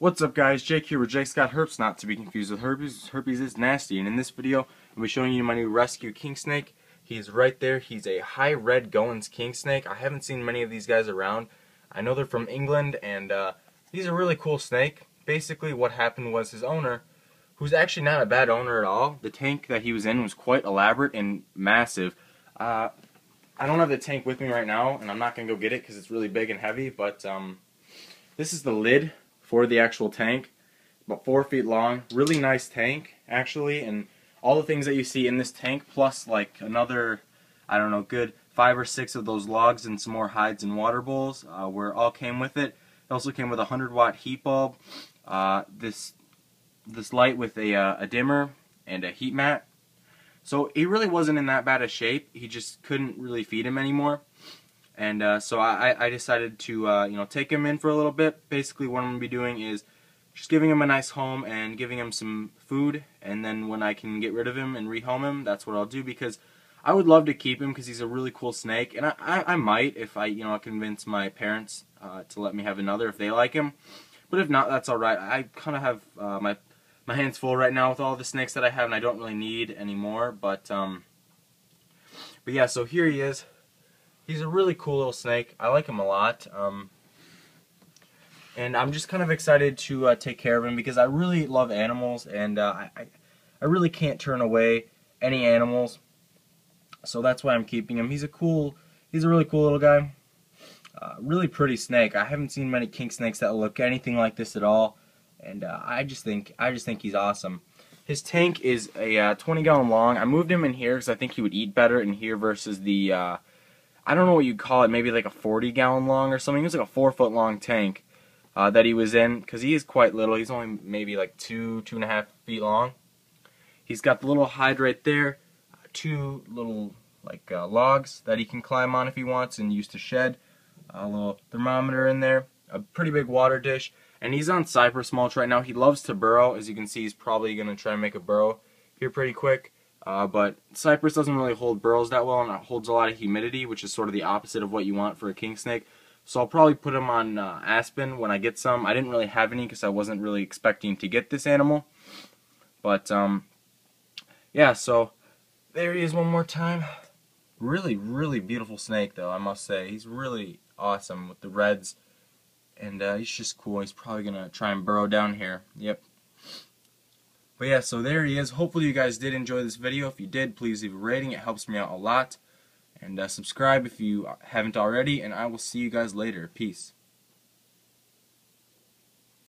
What's up guys, Jake here with Jake's Got Herps, not to be confused with herpes. Herpes is nasty, and in this video, I'll be showing you my new rescue king snake. He's right there, he's a high red Goins king snake. I haven't seen many of these guys around. I know they're from England, and uh, he's a really cool snake. Basically what happened was his owner, who's actually not a bad owner at all, the tank that he was in was quite elaborate and massive. Uh, I don't have the tank with me right now, and I'm not going to go get it because it's really big and heavy, but um, this is the lid for the actual tank. About four feet long. Really nice tank, actually, and all the things that you see in this tank, plus like another, I don't know, good five or six of those logs and some more hides and water bowls, uh, where all came with it. It also came with a 100 watt heat bulb, uh, this this light with a, uh, a dimmer, and a heat mat. So he really wasn't in that bad a shape. He just couldn't really feed him anymore. And uh, so I, I decided to uh, you know take him in for a little bit. Basically, what I'm gonna be doing is just giving him a nice home and giving him some food. And then when I can get rid of him and rehome him, that's what I'll do because I would love to keep him because he's a really cool snake. And I, I, I, might if I you know convince my parents uh, to let me have another if they like him. But if not, that's all right. I kind of have uh, my my hands full right now with all the snakes that I have, and I don't really need any more. But um, but yeah, so here he is. He's a really cool little snake. I like him a lot. Um, and I'm just kind of excited to uh, take care of him because I really love animals and uh, I, I really can't turn away any animals. So that's why I'm keeping him. He's a cool, he's a really cool little guy. Uh, really pretty snake. I haven't seen many king snakes that look anything like this at all. And uh, I just think, I just think he's awesome. His tank is a uh, 20 gallon long. I moved him in here because I think he would eat better in here versus the uh, I don't know what you'd call it, maybe like a 40 gallon long or something. It was like a four foot long tank uh, that he was in because he is quite little. He's only maybe like two, two and a half feet long. He's got the little hide right there, two little like uh, logs that he can climb on if he wants and use to shed. A little thermometer in there, a pretty big water dish, and he's on cypress mulch right now. He loves to burrow. As you can see, he's probably going to try and make a burrow here pretty quick. Uh, but cypress doesn't really hold burrows that well and it holds a lot of humidity, which is sort of the opposite of what you want for a king snake. So I'll probably put them on uh, aspen when I get some. I didn't really have any because I wasn't really expecting to get this animal. But um, yeah, so there he is one more time. Really, really beautiful snake though, I must say. He's really awesome with the reds. And uh, he's just cool. He's probably going to try and burrow down here. Yep, but yeah, so there he is. Hopefully you guys did enjoy this video. If you did, please leave a rating. It helps me out a lot. And uh, subscribe if you haven't already. And I will see you guys later. Peace.